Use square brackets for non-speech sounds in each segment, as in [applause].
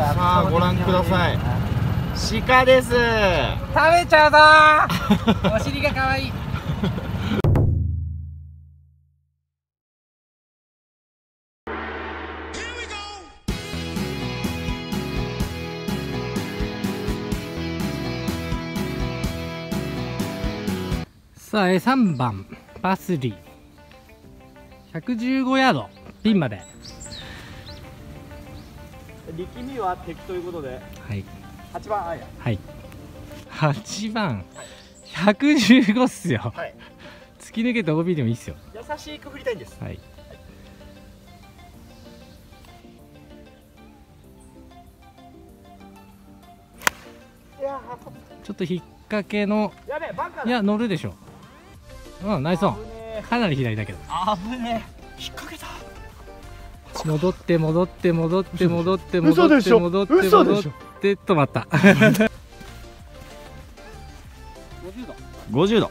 さあご覧ください。鹿です。食べちゃうぞ。[laughs] お尻が可愛い。さあえー3番パスリー。115ヤード。ピンまで力みは敵ということで。はい。8番アイはい。8番。115っすよ。はい。突き抜けて OB でもいいっすよ。優しく振りたいんです。はい。ちょっと。引っ掛けのいや乗るでしょ。うんナイスオン。かなり左だけど。え危ねえ。引っ掛けた戻って戻って戻って戻って戻って戻って戻って止まった。[laughs] 50度。50度。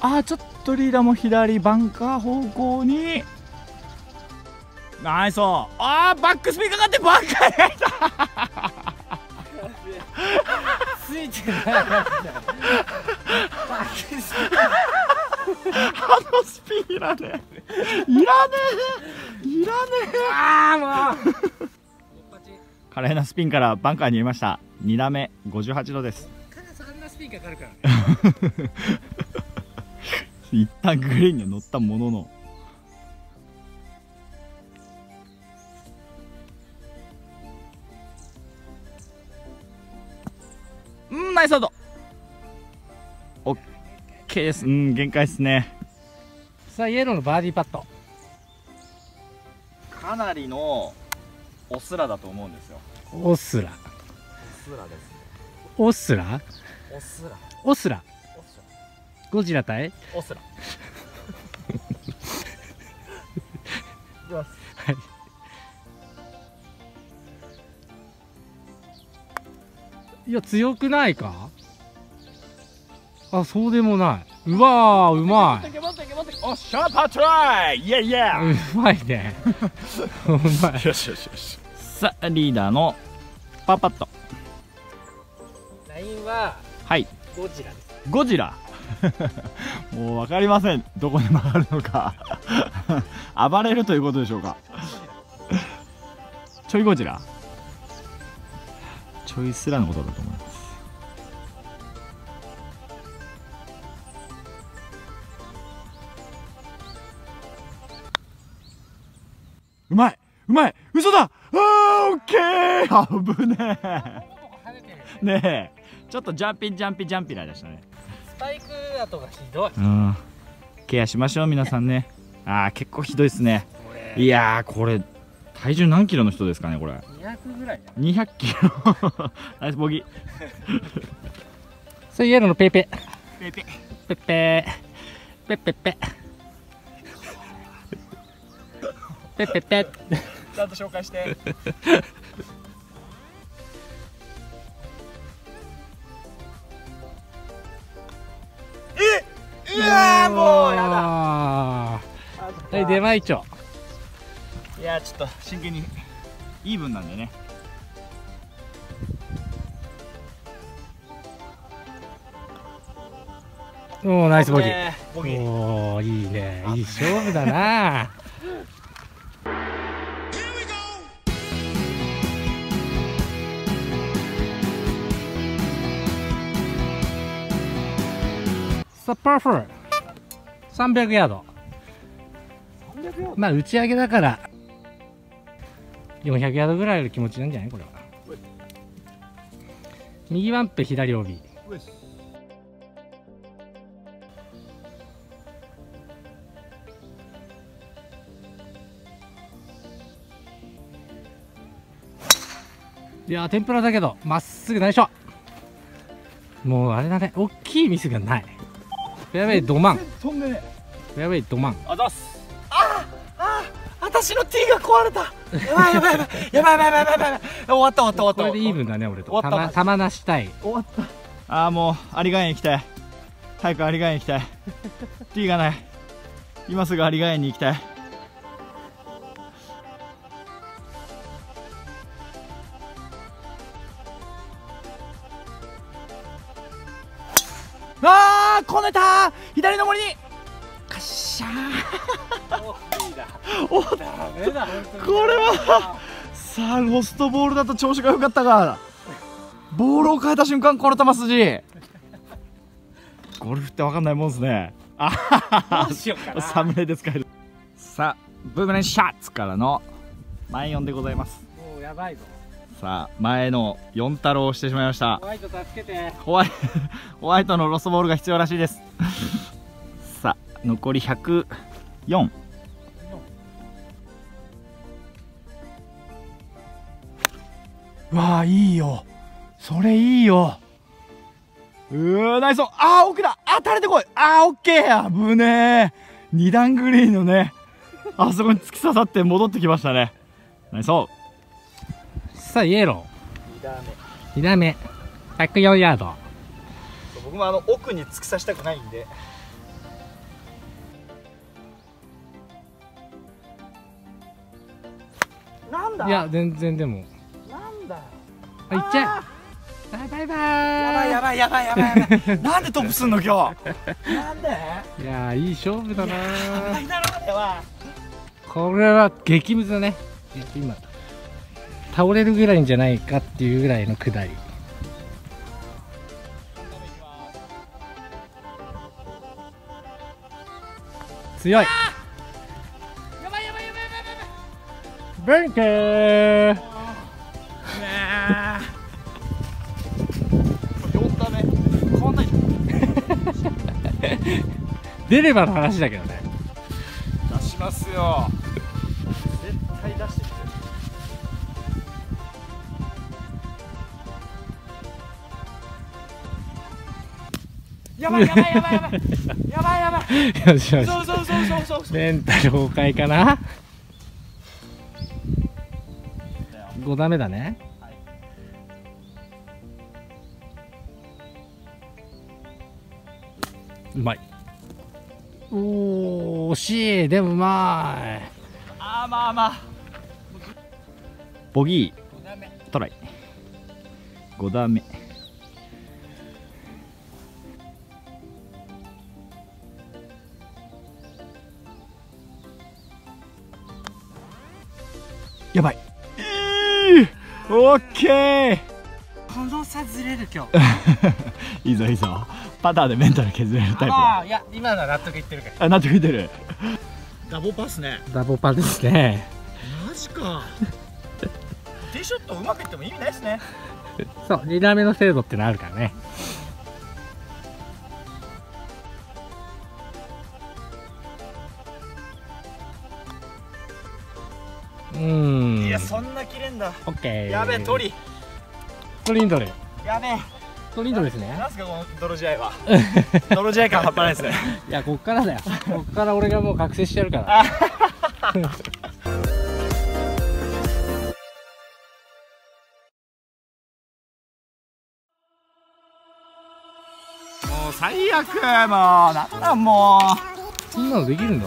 あーちょっとリーダーも左バンカー方向に。ナイス。あーバックスピンかかってバンカーに入ったついてないあのスピンいらねえ。いらねえ。いらねえ。ああもう。華麗なスピンからバンカーに入れました。2打目。58度です。そんなスピンかかるから。[laughs] 一旦グリーンには乗ったもののナイスアウトオッケーですうん限界ですね。さあイエローのバーディーパット。かなりのオスラだと思うんですよ。オスラ。オスラですオスラ。オスラ。オスラ。ゴジラ対？オスラ。[laughs] いきますいや強くないか？あそうでもない。うわーうまい。おっしゃパトライイェイイェイうまいね。うまい。よしよしよし。さあリーダーのパーパットラインははい。ゴジラです。ゴジラ？[laughs] もう分かりません。どこに曲がるのか。[laughs] 暴れるということでしょうか。ちょいゴジラ？ちょいスラのことだと思います。うまい。うまい。嘘だ。あーオッケー。危ねえ。ねえ。ちょっとジャンピンジャンピジャンピラーでしたね。スパイク跡がひどい。うん。ケアしましょう皆さんね。あー結構ひどいですね。いやーこれ体重何キロの人ですかねこれ。200ぐらいじゃん200キロ。[laughs] ナイスボギー。[laughs] それイエローのペーペペペペッペーペッペッペペッペッペちゃんと紹介して。[laughs] えうわーもうやだ。だはい出前一丁。いやーちょっと真剣にイーブンなんでね。おおナイスボギー。ねボギー。おおいいね。いい勝負だな。さあパーフォー300ヤード？300ヤまあ打ち上げだから400ヤードぐらいの気持ちなんじゃない？これは。右ワンペ左 OB いやー天ぷらだけどまっすぐ内緒もうあれだね。大きいミスがない。フェアウェイドマン。フェアウェイドマン。あざっすああ私の T が壊れたやばいやばいやばいやばいやばいやばいやばいやばい終わった終わった終わったこれでイーブンだね俺と終わった玉玉なしたい終わったああもう有賀園行きたい早く有賀園行きたい T がない今すぐ有賀園に行きたいあーこねた左の森にカッシャーおダメだこれはさあロストボールだと調子が良かったがボールを変えた瞬間この球筋。ゴルフって分かんないもんですね。あははどうしようかな。サムネで使えるさあブーメランシャッツからの前4でございます。もうやばいぞ。さあ前の4太郎をしてしまいました。ホワイト助けて。ホワイ [laughs] ホワイトのロストボールが必要らしいです。さあ残り104わあいいよ。それいいよ。うーナイス。あー奥だ。あ垂れてこい。あーオッケー。危ねえ。2段グリーンのねあそこに突き刺さって戻ってきましたね。ナイス。さあイエロ2段目。ー2打目104ヤード。僕もあの奥に突き刺したくないんで。なんだ？いや全然でもなんだ。よあいっちゃえバイバイやばいやばいやばいやばいやばい。なんでトップすんの今日？なんで？いやーいい勝負だな。やばいだろこれは。これは激ムズだね。いや今倒れるぐらいんじゃないかっていうぐらいの下り。強い。やばいやばいやばいやブンケーばい。ねえ出ればの話だけどね。出しますよ。絶対出してきてやばいやばいやばいやばいやばいやばい。よしよし。そうそうそうそうそうそう。メンタル崩壊かな？5打目だね、はい。うまいおー惜しいでもうまいあーまあまあボギ5打目ートライ。5打目やばい。いいオッケー。この差ずれる今日。[laughs] いいぞいいぞパターでメンタル削れるタイプだああいや今のは納得いってるからあなってくれてる。ダボパスね。ダボパですね。マジか。[laughs] ティーショットうまくいっても意味ないですね。そう2打目の精度ってのあるからね。うーん。いやそんな切れんだ。オッケー。やべえ鳥。トリンドルやべえトリンドルですね？なんすかこの泥試合は？[laughs] 泥試合感半端ないですね。いやこっからだよ。[laughs] こっから俺がもう覚醒してやるから。もう最悪もうなんだもそんなのできるんだ。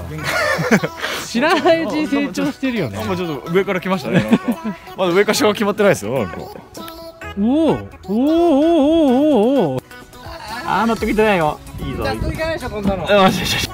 [laughs] 知らないうちに成長してるよね。うもうちょっと上から来ましたね。まだ上か下が決まってないですよおおおおおおおあー乗ってきてないよいいぞよしよしよし